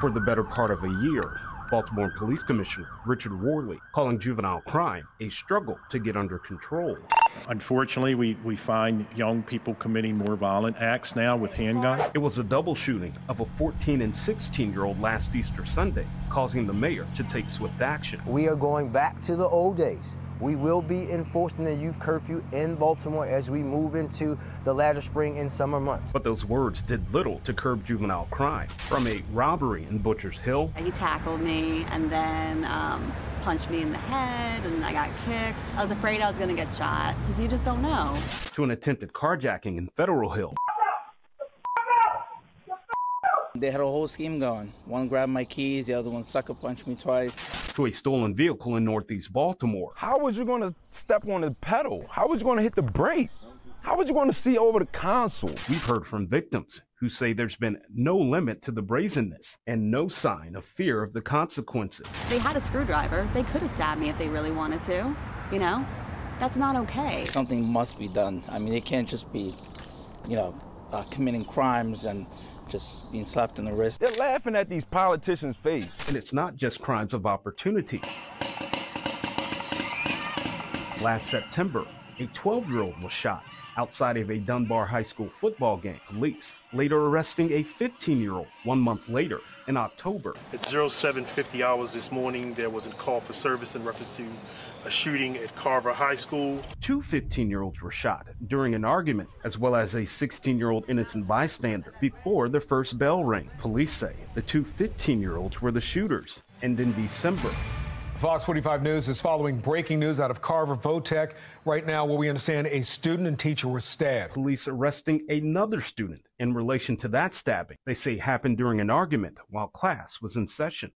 For the better part of a year, Baltimore Police Commissioner Richard Worley calling juvenile crime a struggle to get under control. Unfortunately, we, we find young people committing more violent acts now with handguns. It was a double shooting of a 14 and 16 year old last Easter Sunday, causing the mayor to take swift action. We are going back to the old days. We will be enforcing the youth curfew in Baltimore as we move into the latter spring and summer months. But those words did little to curb juvenile crime. From a robbery in Butcher's Hill, he tackled me and then um, punched me in the head and I got kicked. I was afraid I was going to get shot because you just don't know. To an attempted carjacking in Federal Hill. They had a whole scheme going. One grabbed my keys, the other one sucker punched me twice. To a stolen vehicle in Northeast Baltimore. How was you going to step on the pedal? How was you going to hit the brake? How was you going to see over the console? We've heard from victims who say there's been no limit to the brazenness and no sign of fear of the consequences. They had a screwdriver. They could have stabbed me if they really wanted to, you know? That's not okay. Something must be done. I mean, they can't just be, you know, uh, committing crimes and just being slapped in the wrist. They're laughing at these politicians' face. And it's not just crimes of opportunity. Last September, a 12 year old was shot outside of a Dunbar High School football game. Police later arresting a 15 year old one month later in October. At 0750 hours this morning, there was a call for service in reference to a shooting at Carver High School. Two 15 year olds were shot during an argument, as well as a 16 year old innocent bystander before the first bell rang. Police say the two 15 year olds were the shooters. And in December, Fox 45 News is following breaking news out of Carver Votech right now, where we understand a student and teacher were stabbed. Police arresting another student in relation to that stabbing. They say happened during an argument while class was in session.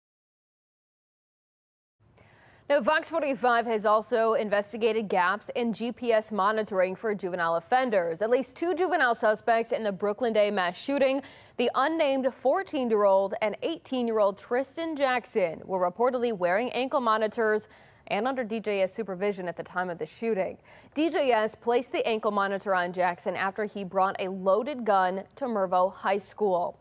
Now, Fox 45 has also investigated gaps in GPS monitoring for juvenile offenders. At least two juvenile suspects in the Brooklyn Day mass shooting, the unnamed 14-year-old and 18-year-old Tristan Jackson, were reportedly wearing ankle monitors and under DJS supervision at the time of the shooting. DJS placed the ankle monitor on Jackson after he brought a loaded gun to Mervo High School.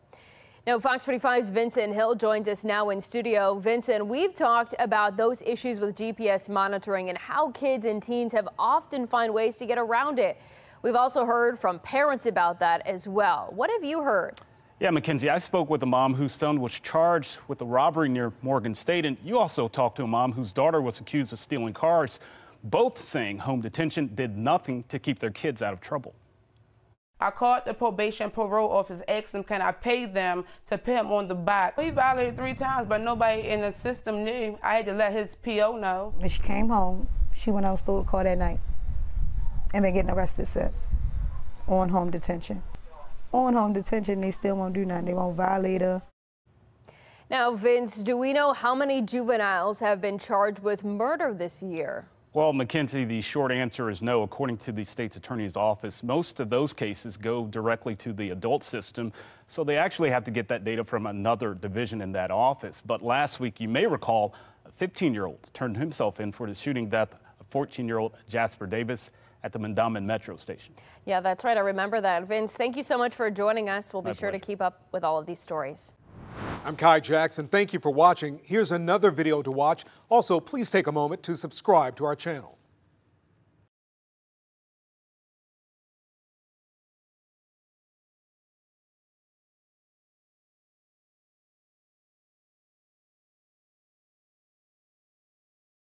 Now, Fox 45's Vincent Hill joins us now in studio. Vincent, we've talked about those issues with GPS monitoring and how kids and teens have often find ways to get around it. We've also heard from parents about that as well. What have you heard? Yeah, Mackenzie, I spoke with a mom whose son was charged with a robbery near Morgan State, and you also talked to a mom whose daughter was accused of stealing cars, both saying home detention did nothing to keep their kids out of trouble. I called the probation parole office, asked them, can I pay them to put him on the back? He violated three times, but nobody in the system knew. I had to let his PO know. When she came home, she went out and stole the car that night and been getting arrested since on home detention. On home detention, they still won't do nothing. They won't violate her. Now, Vince, do we know how many juveniles have been charged with murder this year? Well, Mackenzie, the short answer is no. According to the state's attorney's office, most of those cases go directly to the adult system, so they actually have to get that data from another division in that office. But last week, you may recall, a 15 year old turned himself in for the shooting death of 14 year old Jasper Davis at the Mondawmin Metro Station. Yeah, that's right. I remember that. Vince, thank you so much for joining us. We'll be My sure pleasure. to keep up with all of these stories. I'm Kai Jackson. Thank you for watching. Here's another video to watch. Also, please take a moment to subscribe to our channel.